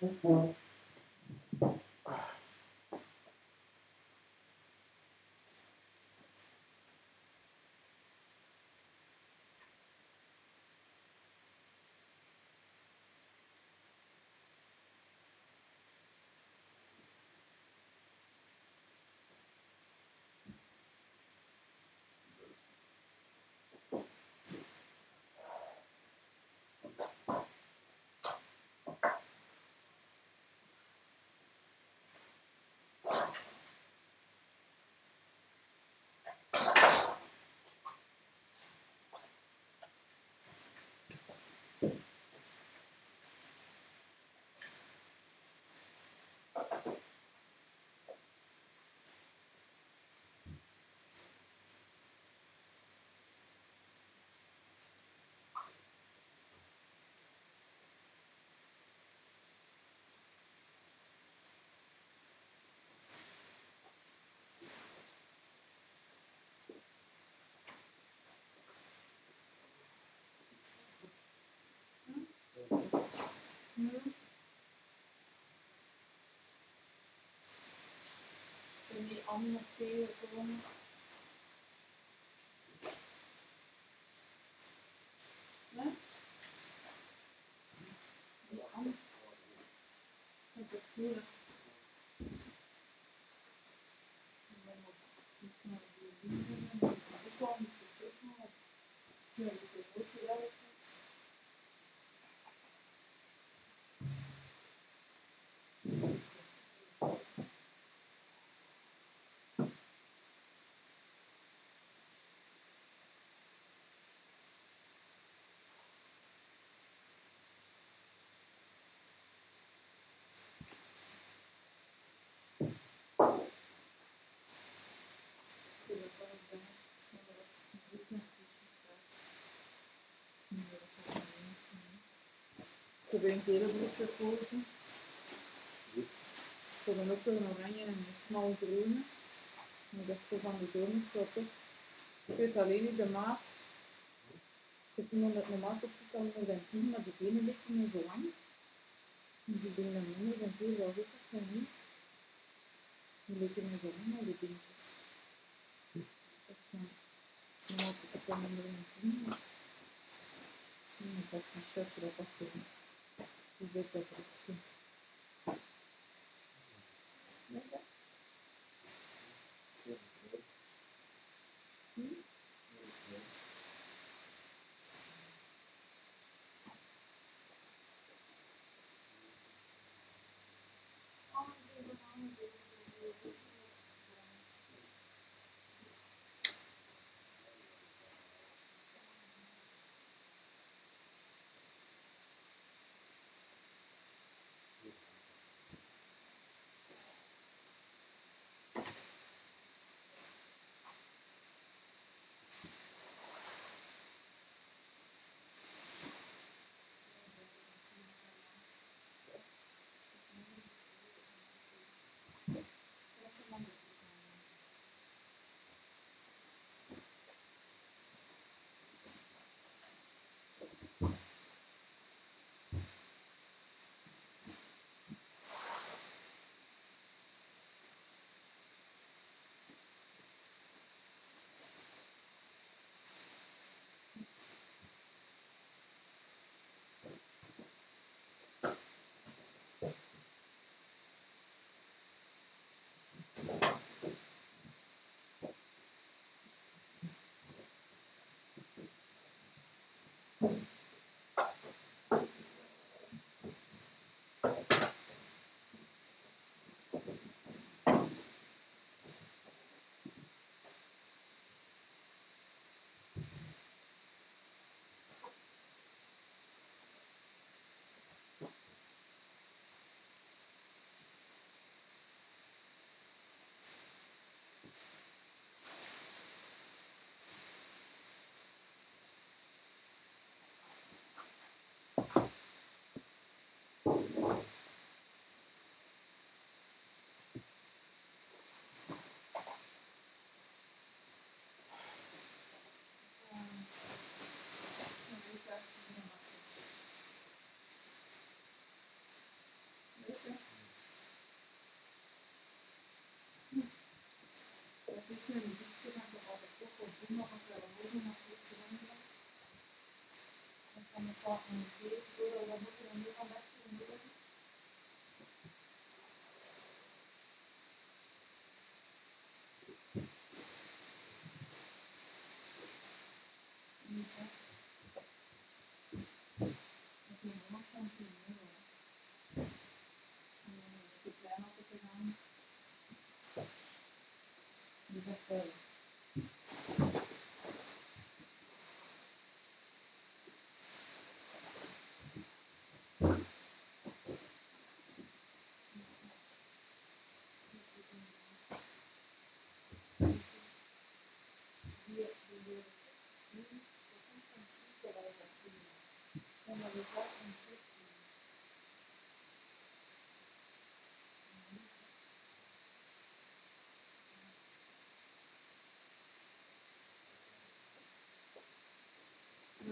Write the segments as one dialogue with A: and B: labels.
A: Угу. En die andere twee. Nee? Die andere. De. En dan nog iets naar die liefde en dan ook al een stukje nog. Zo, die grote welletjes. Ik heb het wel bij, maar dat was een boek met resultaat. Nee, dat was een eentje, nee. Ik heb een gele broek gekozen. Ik heb dan ook een oranje en een smal groene. En ik dacht zo van de zomer zou toch. Ik weet alleen niet de maat. Ik heb iemand met mijn maat opgekomen dan 10, maar de benen liggen me zo lang. Dus ik denk dat minder dan veel wel goed is zijn niet. Die liggen me zo lang, al die beentjes. Dat is een maat op het andere tien, maar. Nee, dat is een shirt, dat past niet. Ik weet dat er iets Eerst mijn muziekje gaan toch altijd toch op doen, maar ik wel roze naar het rondgaan. En van de vaak een keer, door dat moet er een heel weg in doen. Niet zo. Ik ben nog van tien euro. En dan heb ik klein altijd gedaan. Die zegt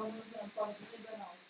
A: vamos, não.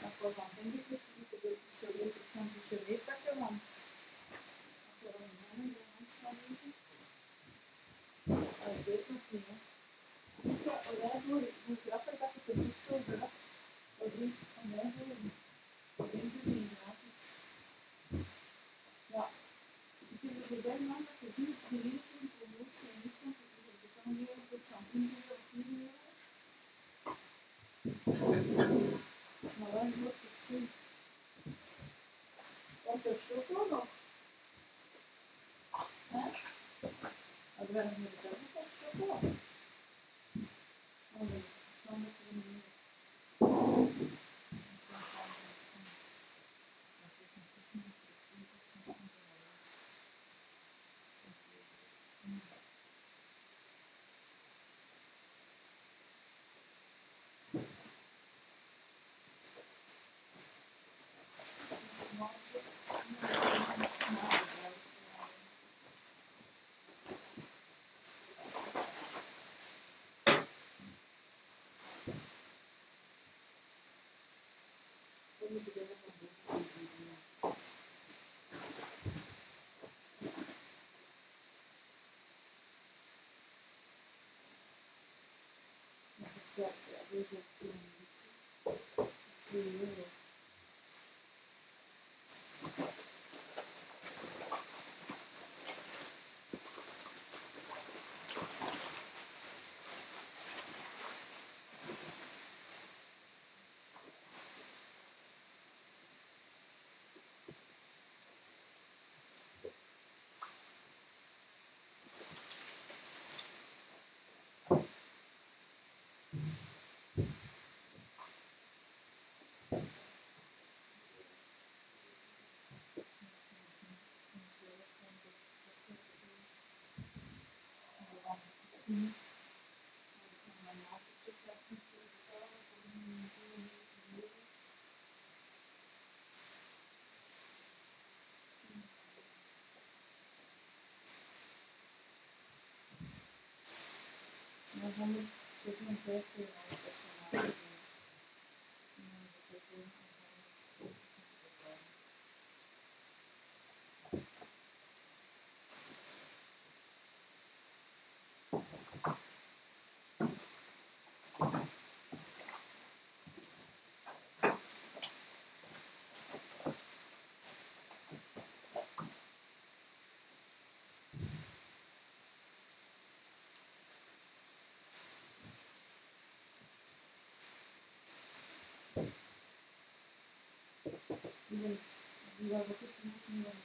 A: Dat was dan denk ik het niet de historisch op zo'n chevet pakken, want als we dan zo in de hand gaan eten, ik weet nog niet. hè. Dus ja, voor hoe dat ik het niet zo had, was niet van mij voor dat inclusief gratis. Ja, ik heb er bij man dat gezien, weet in promotie en niet ik betaal meer op het champagne of 10 euro. Maar wel een groot verschil. Was er choco nog? Hè? Hadden wij nog niet Ja, Maar Dus Ja, wat ik moet nu aan het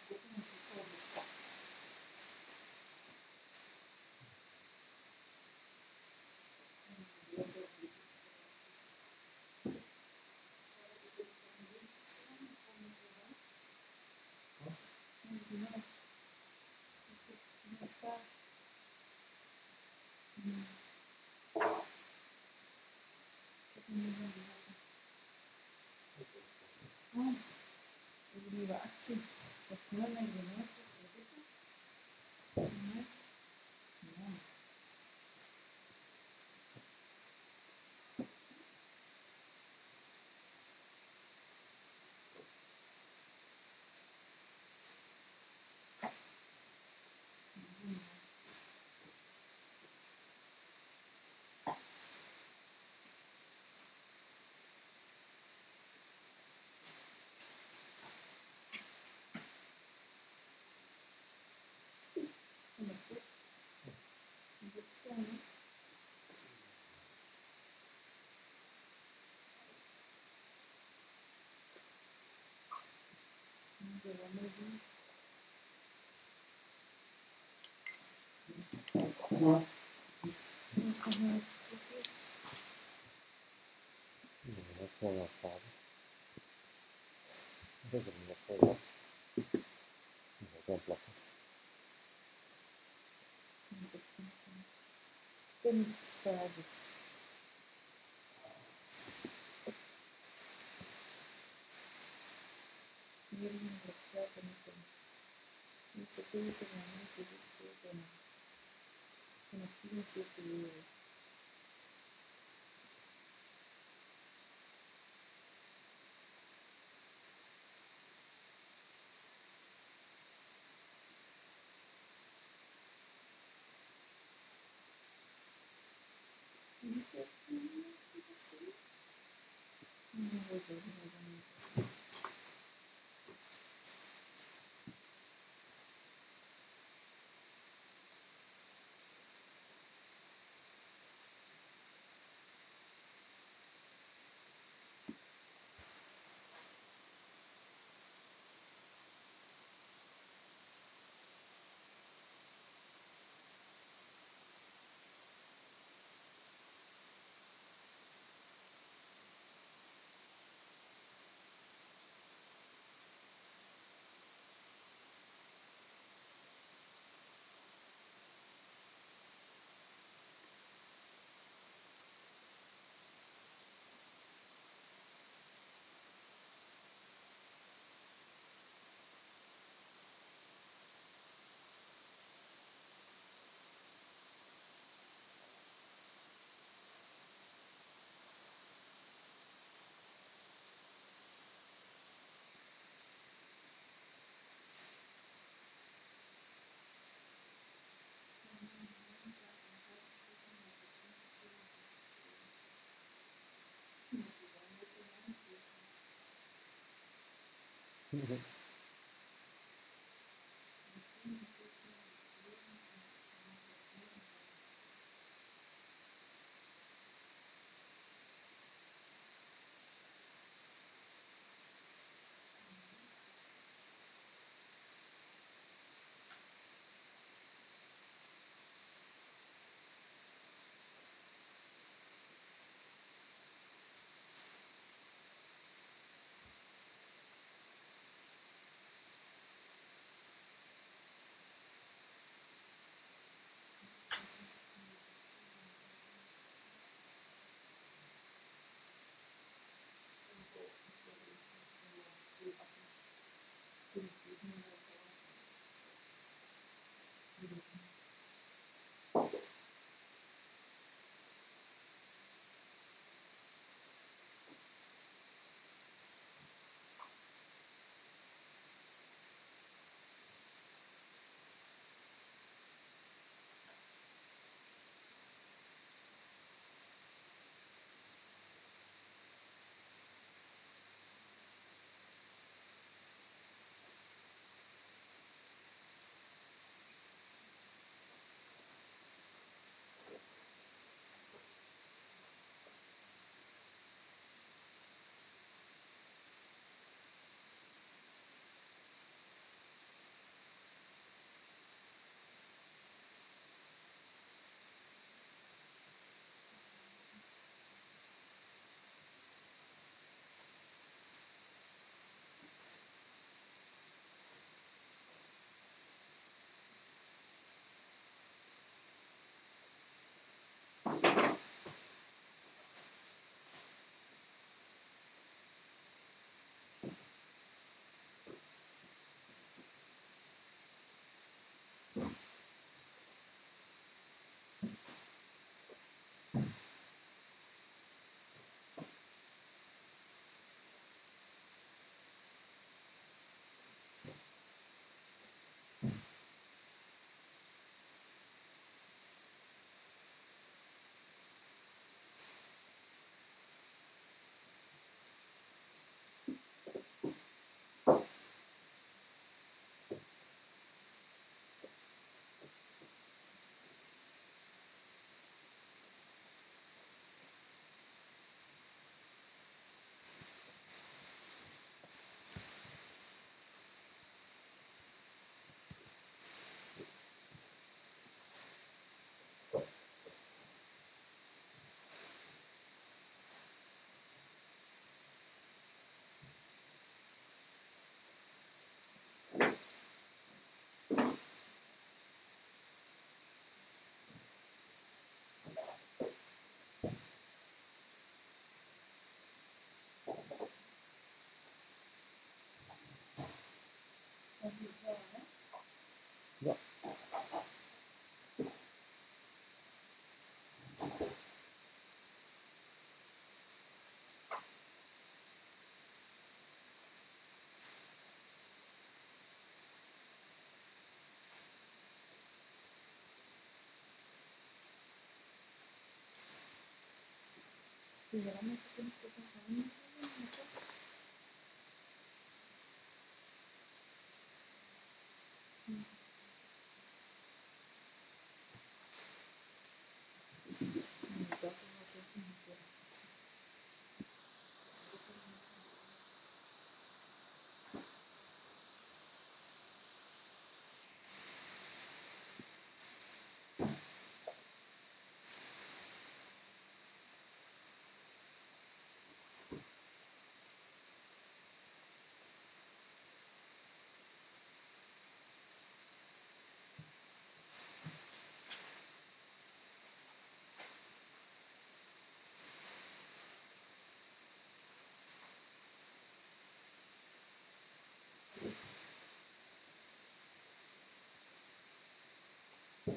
A: kopen, want ik zal het Ja, zo goed. Ja. Dat is Hmm. Ik heb hem niet meer gezet. Oh, een nieuwe actie. Dat nummer in de noot. Wat is dat? Nee. Ja. Mhm. Van de kop. Is het schoon, hè? Moet je wel mee doen. Dat is nog een kopjes.
B: Ja, dat is wel wel vader. Dat is er nog wel wat. Dat is wel plakken.
A: Kunststages. Hier in de straat en ik ben. Niet zo veel te gaan, niet zo veel te gaan. En nog 74 euro. En ik Mm-hmm. Je dan met de kinderen Dat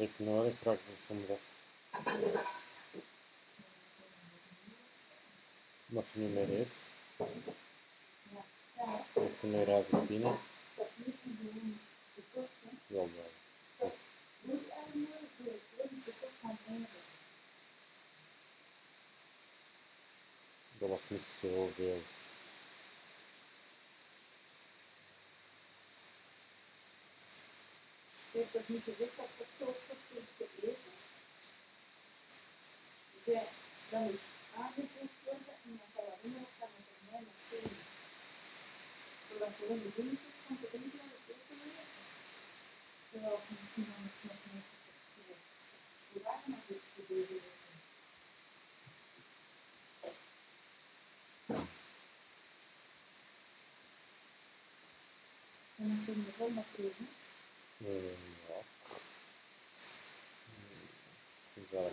B: echt nodig? Ik me soms af. Wat ze niet meer eet. Dat ze meer reizen binnen. Wel wel. Dat was niet zoveel.
A: heeft dat niet gezegd dat het zo te eten. Dus ja, dan is aangevoegd worden en dan kan dat niet gaan met een mijn. Zodat gewoon de dingetjes van de eten worden. Terwijl ze misschien anders nog gevoerd. We waren nog eens gebeuren. En dan kun je wel nog lezen.
B: Eh, ja. Ik zal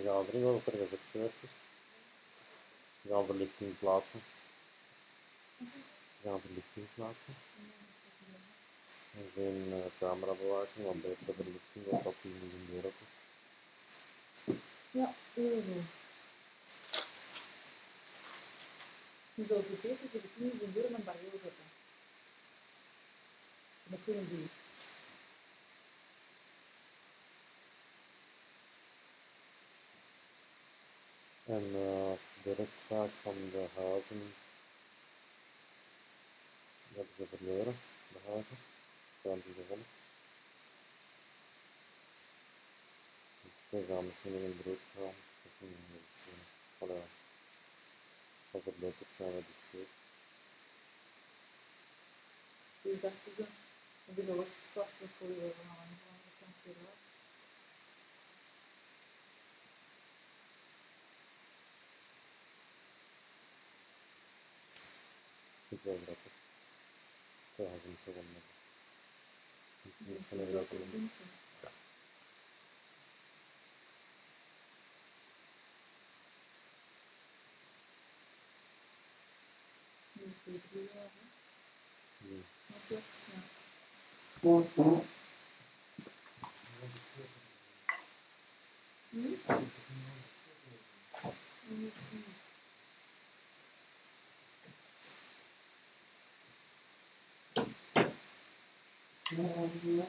B: vergadering over er gezegd geweest. We gaan verlichting plaatsen. We gaan verlichting plaatsen. En geen uh, camerabewaking, want betere verlichting dat dat 10 miljoen euro kost.
A: Ja, euro. Nu zal ze beter voor de knieën zijn deur een barrière zetten. Dat kunnen die.
B: En uh, de rechtszaak van de huizen die hebben ze verloren, de huizen. Zijn ze gewonnen. Dus ze gaan misschien in een breuk gaan. Misschien is uh, voilà. Overlopig zijn we dus zeker.
A: Dus dachten ze, we willen ook straks nog voor je van de kant weer.
B: Is wel grappig. Terwijl ze niet gewonnen hebben. Niet-
A: Dus
B: Niet van
A: dat
B: een
A: is
B: grote
A: ook
B: winst.
A: een punt, hè. Nu is het drie jaar, hè.
B: Nee.
A: Matthias, ja. Hm? Hm, hm. Niet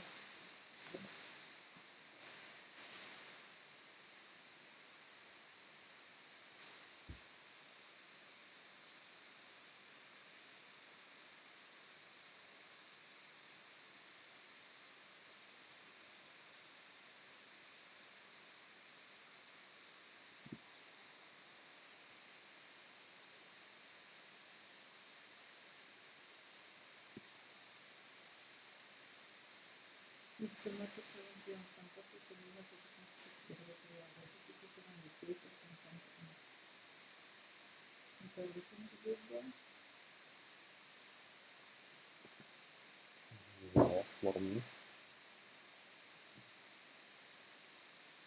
A: zoals zo'n fantastische dingen zoals ik net zeg, dat het ja, dat het tussen van die peper en kanten is. En kan je de puntjes ook doen?
B: Ja, waarom niet?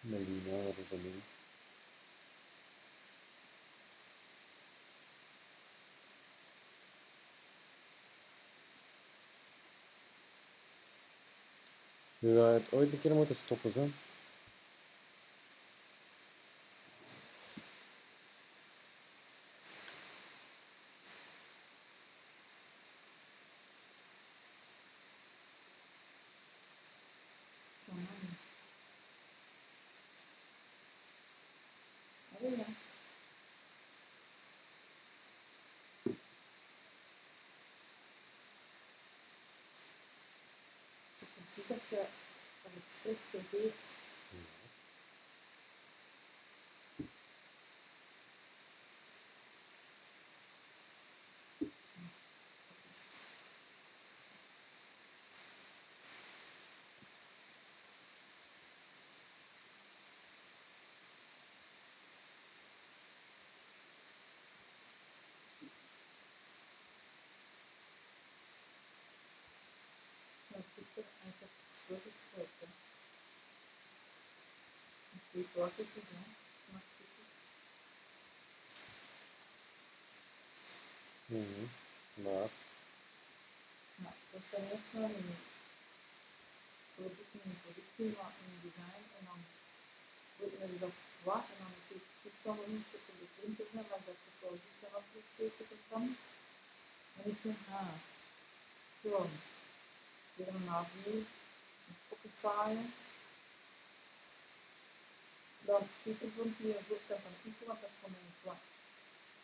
B: Melina, wat is dat nu? Je gaat het ooit een keer moeten stoppen, zo.
A: Dus ik zie dat je van het spits vergeet. Maar het is toch eigenlijk schoolgesproken. Een sleepwalkertjes, hè. Smartjes.
B: Mhm. Maar,
A: dat is dan eerst een productie, maar in design. En dan wordt dus op wat. En dan heb ik juist van een stuk op de maar dat ik wel juist dan afdruk zeker. En ik denk, ah, gewoon. Weer een A4, een pocket saaien. Dan Pieter vond hier een voorkant van Pieter, want dat is van mijn zwak.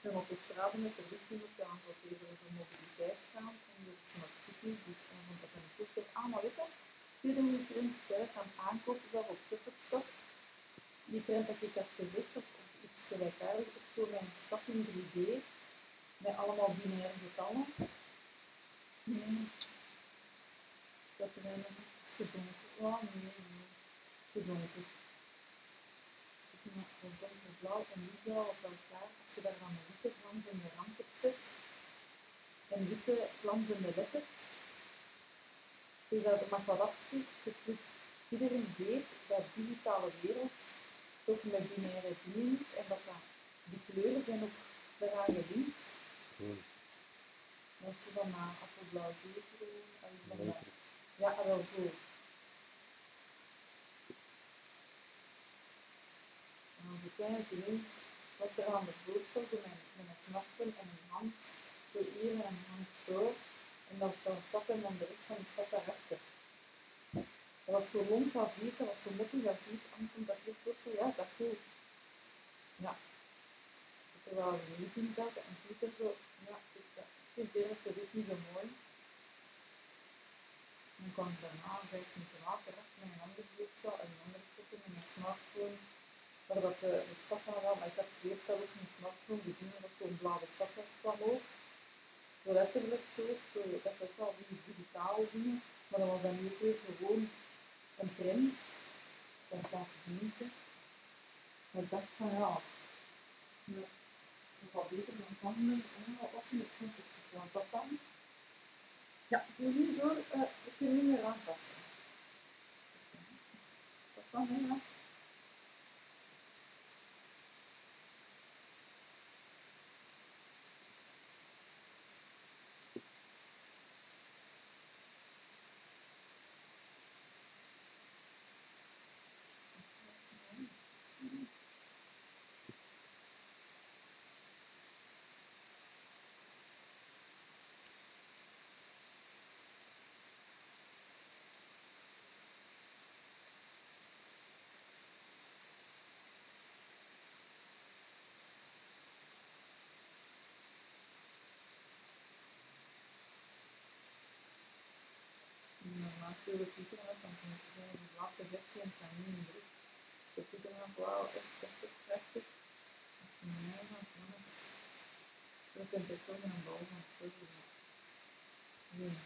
A: En op de straat met de richting op de aantal keer over mobiliteit gaan. En dat is nog typisch, dus hij vond dat een weet je, Pieter moet je print schuif gaan aankopen, zelf op Shopperstock. Die print dat ik had gezegd, of, of iets gelijkaardigs, op zo mijn stap in 3D. Met allemaal binaire getallen. Nee. Dat er nog iets te donker. Oh nee, nee. Te donker. Gewoon donkerblauw en lichtblauw op elkaar. Als je daar dan een witte glanzende rand op zet. En witte glanzende letters. Dus dat mag wat afstikt. Dus iedereen weet dat digitale wereld toch met binaire dingen is. En dat, die kleuren zijn ook daaraan gelinkt.
B: hm,
A: Dat ze uh, appelblauw zeker. En ja, wel zo. Ik eigenlijk ineens was er aan de voorstel met mijn, met mijn smartphone en een hand zo hier en een hand zo. En dat was dan stap en dan de rest van de stap daarachter. Dat was zo rond als ziet, dat was zo moppig als ziet. En toen dacht ik voorstel, ja, dat goed. Ja. Terwijl we niet in zaten en Pieter zo, ja, ik dat- ik vind het dat niet zo mooi. En dan kwam ik daarna, vijf minuten later, met een ander voorstel en een andere foto met mijn smartphone. Waar dat de, de stad van wel, maar ik dus eerst al ook mijn smartphone gezien dat zo'n blauwe stad kwam ook. Zo letterlijk zo, zo ik had ook wel die digitale dingen, maar dan was dat nu ook weer gewoon een print. Dat zien. ze. Maar ik dacht van ja, ja, dat is wel beter dan. Ja, of niet, het Want dat dan? Ja, ik moet nu door, uh, ik kan niet meer aanpassen. Dat kan, hè, ja. Versie en zijn niet druk. De pieken nog wel echt, echt, echt krachtig. Nee, maar gewoon. Dat kan ik wel een bal van sorry. Nee.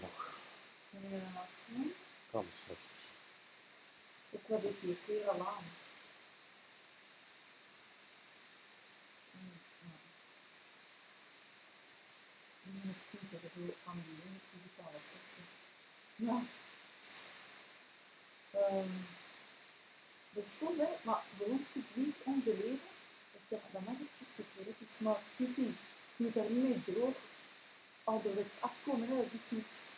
A: Dat ik de ik ik al ik die jongen digitale seksen. Ja. Um, dat goed, hè, maar voor ons publiek, onze leven, dat, dat mag ik het is smart city. Je moet daar niet mee droog afkomen. Hè. Het is niet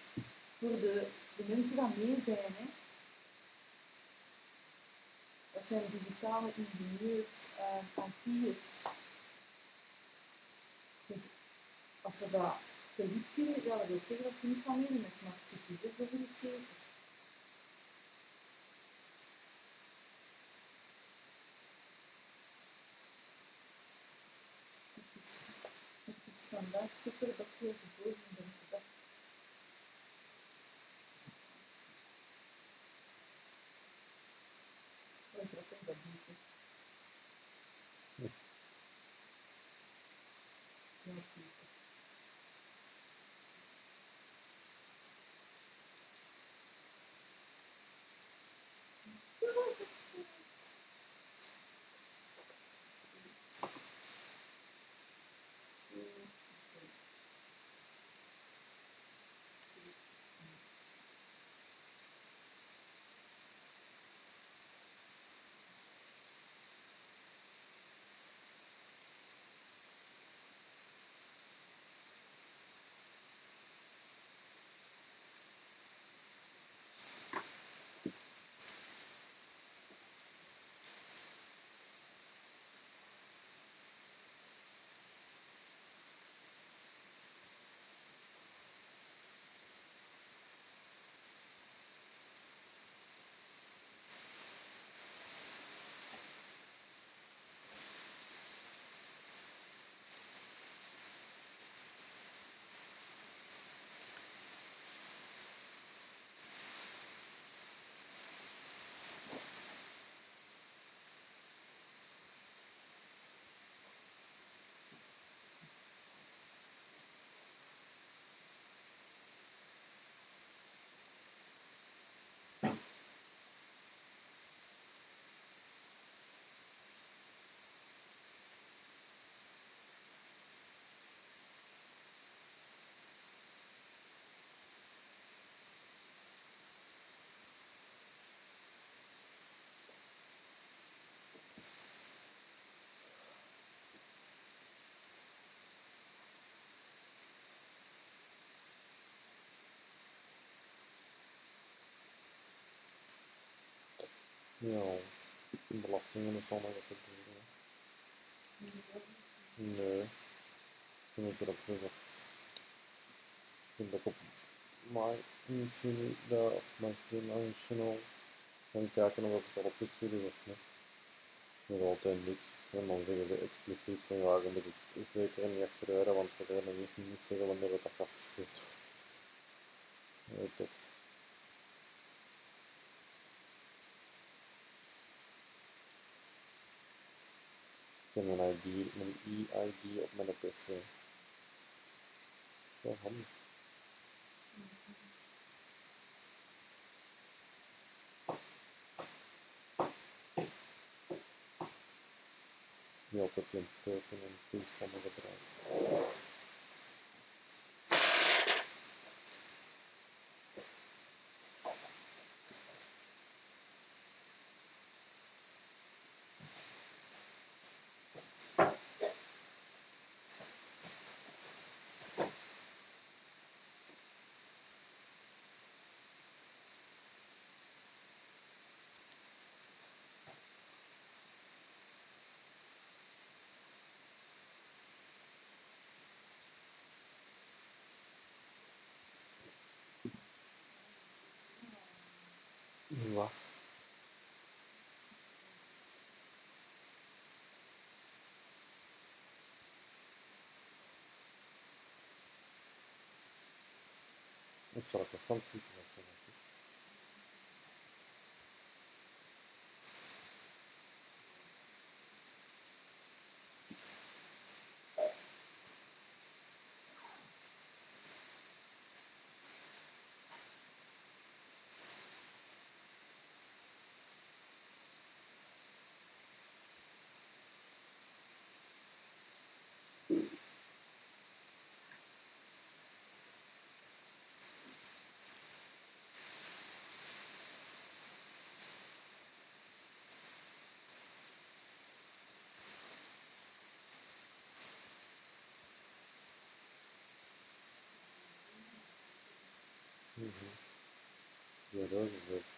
A: voor de, de mensen die mee zijn. Hè. Dat zijn digitale ingenieurs, uh. Als ze dat te vinden, ja, dat wil zeggen dat ze niet gaan meedoen met smart cities. Hè. Dat wil ik zeker. vandaag super dat je geboren
B: Ja, belastingen is allemaal wat doen. Nee, toen ik erop gezegd. Toen ik op channel, daar op mijn mijn channel gaan kijken of het erop is jullie of niet. Nog altijd niks. En dan zeggen ze expliciet van ja, je moet het zeker niet achteruiten, want we gaan niet, zeggen wanneer het afgestuurd wordt. Ja, tof. heb mijn ID, mijn e-ID op mijn pc. Zo handig. Niet altijd in token en toestanden gebruiken. و 19 maravilhoso jogo.